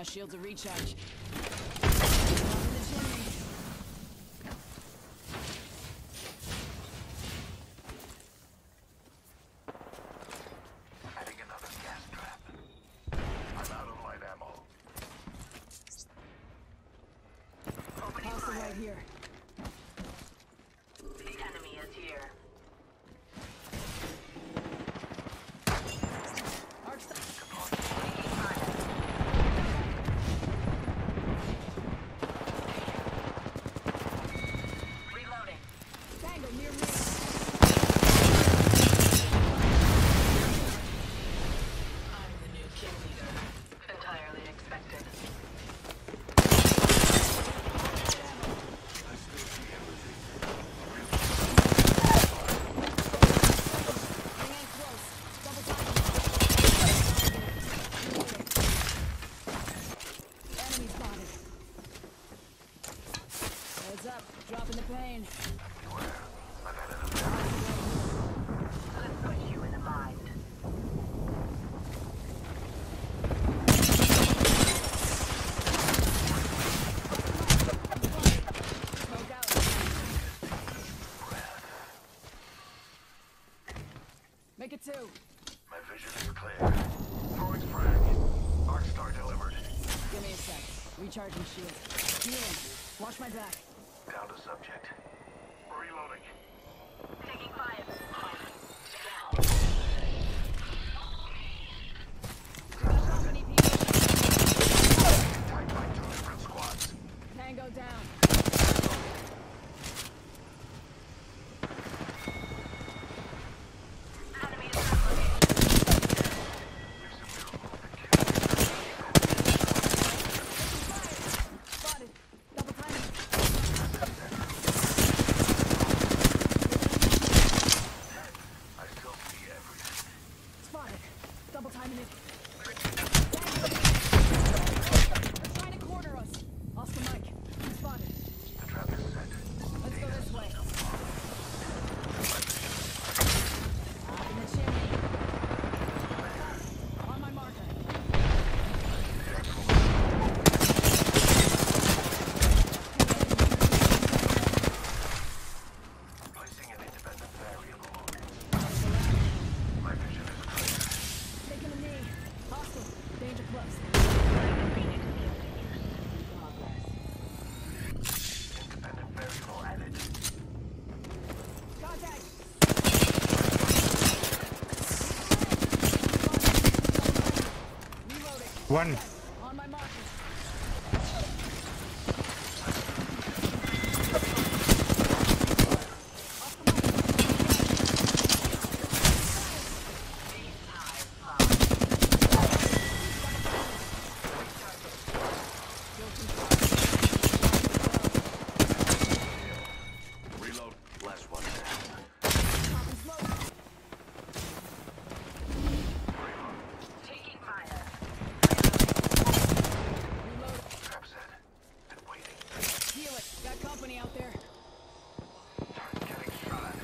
my shields a recharge. Heads up. Dropping the pain. Let's put you in a bind. Smoke out. Make it two. My vision is clear. Throwing frag. Arc star delivered. Give me a sec. Recharging shield. Healing. Watch my back. Down to subject. Reloading. Taking fire. Company people. Tied by two different squads. Tango down. One. On my marker. Reload. Last one down. Popping smoke. Taking fire. Reload. Trap set. And waiting. Heal it. Got company out there. Getting shot.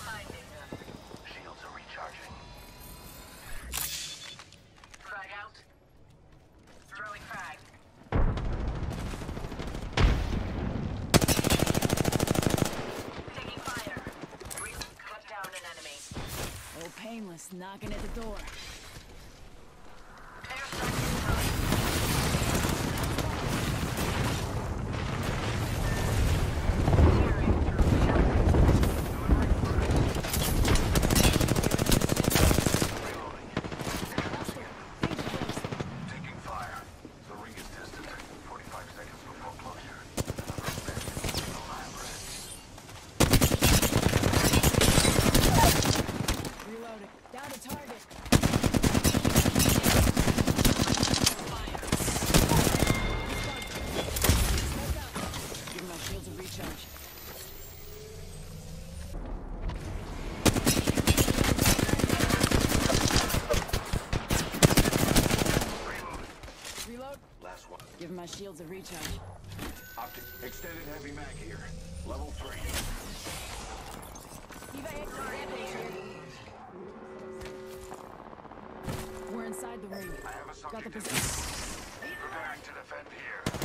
Finding them. Shields are recharging. Frag out. Throwing frag. Taking fire. Re- cut down an enemy. Oh, painless. Knocking at the door. Airstrike incoming. Tearing through shelter. Hostile. Danger close. Taking fire. The ring is distant. 45 seconds before closure. Another event in the labyrinth. Reloading. Down to target. Smoke out. Give my shields a recharge. Reload. Last one. Give my shields a recharge. Optic. Extended heavy mag here. Level 3. Eva X rampage here. We're inside the ring. I have a Got the position. Preparing to defend here.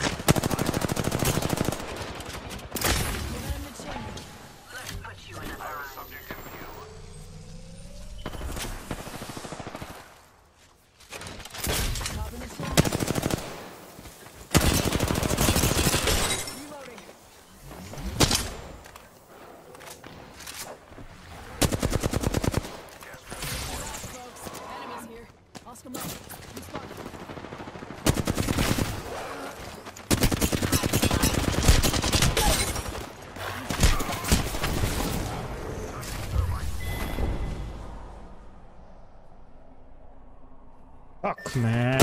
Man.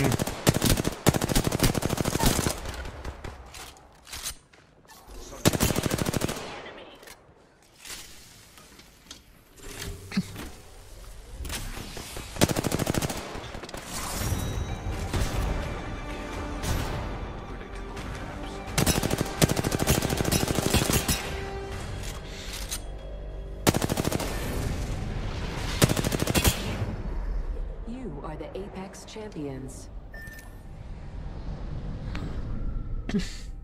Champions.